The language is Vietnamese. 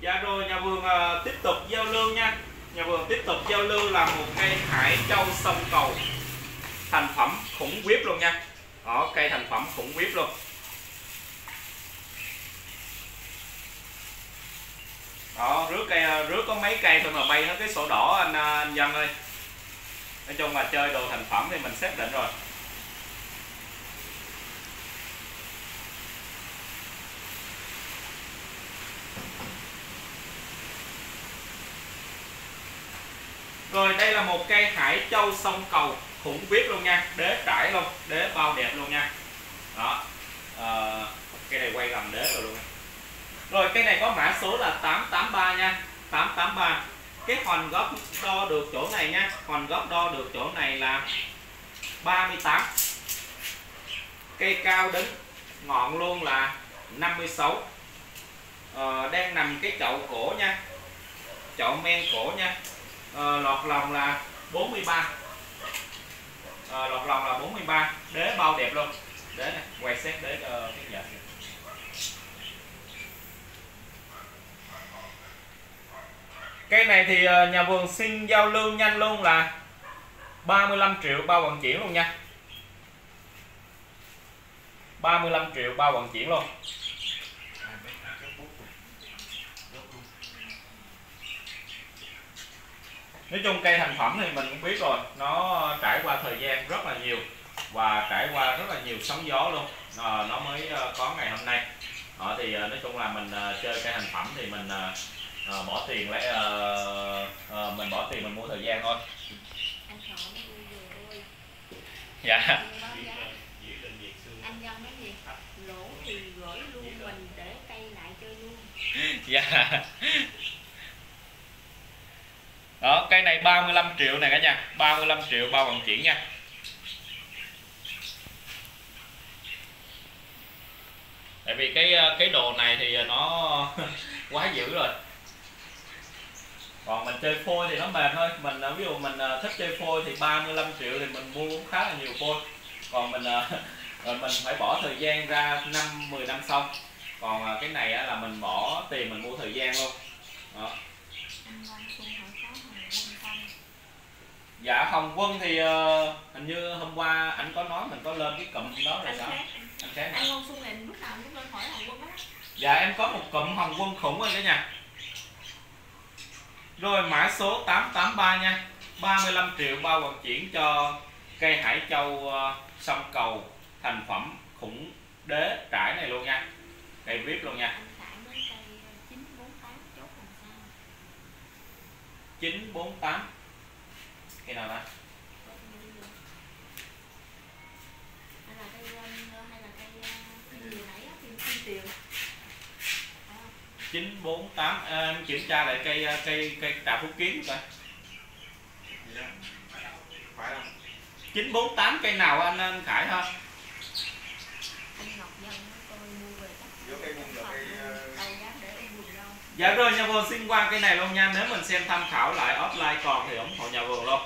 Dạ rồi nhà vườn uh, tiếp tục giao lưu nha. Nhà vườn tiếp tục giao lưu là một cây hải châu sông cầu. Thành phẩm khủng khiếp luôn nha. Đó cây thành phẩm khủng khiếp luôn. Đó rước cây à, rước có mấy cây thôi mà bay hết cái sổ đỏ anh à, anh Dân ơi. Nói chung là chơi đồ thành phẩm thì mình xác định rồi. Rồi đây là một cây hải châu sông cầu khủng khiếp luôn nha. Đế trải luôn, đế bao đẹp luôn nha. Đó. À, Cây này quay gầm đế rồi luôn Rồi cây này có mã số là 883 nha. 883 Cái hoành góc đo được chỗ này nha. Hoành góc đo được chỗ này là 38 Cây cao đứng ngọn luôn là 56 ờ, Đang nằm cái chậu cổ nha. Chậu men cổ nha à, lọt lòng là 43 à, ờ, lọt lòng là 43 đế bao đẹp luôn. Đế này quay xét đế cho cái dạ giờ cây này thì nhà vườn xin giao lưu nhanh luôn là 35 triệu bao vận chuyển luôn nha. 35 triệu bao vận chuyển luôn. Nói chung cây thành phẩm thì mình cũng biết rồi nó trải qua thời gian rất là nhiều và trải qua rất là nhiều sóng gió luôn. À, nó mới ờ, có ngày hôm nay. À, thì nói chung là mình chơi cây thành phẩm thì mình à, bỏ tiền lấy à, à, mình bỏ tiền mình mua thời gian thôi. Dạ. Anh dân nói gì? Lỗ thì gửi luôn mình để cây lại chơi luôn dạ đó cây này 35 triệu này cả nhà. 35 triệu bao vận chuyển nha. Tại vì cái ờ, cái đồ này thì ờ, nó quá dữ rồi. Còn mình chơi phôi thì nó mềm thôi. Mình ờ, ví dụ mình thích chơi phôi thì 35 triệu thì mình mua cũng khá là nhiều phôi. Còn mình rồi mình phải bỏ thời gian ra năm 10 năm sau. Còn cái này là mình bỏ tiền mình mua thời gian luôn. Đó. Vâng dạ hồng quân thì uh, hình như hôm qua anh có nói mình có lên cái cụm đó rồi anh sao? Khác. anh khác anh Long Xuân này lúc nào cũng lên hỏi hồng quân á dạ em có một cụm hồng quân khủng rồi cả nhà rồi mã số 883 nha. 35 triệu bao vận chuyển cho cây hải châu uh, sông cầu thành phẩm khủng đế trải này luôn nha. Cây vip luôn nha. Anh tải đến cây 948 chốt làm sao 948 cái nào đó hay là cây um, hay là cây uh, gì nãy kim kim tiền 948 à, em kiểm tra lại cây ờ, cây cây trà phúc kiến coi. Phải không? 948 cây nào anh anh Khải ha anh Ngọc Dân nó coi mua về chắc Vô cây mùng là cây, ờ, đâu dám để ở vườn đâu Dạ rồi, nhà vườn xin qua cây này luôn nha. Nếu mình xem tham khảo lại offline còn thì ủng hộ nhà vườn luôn.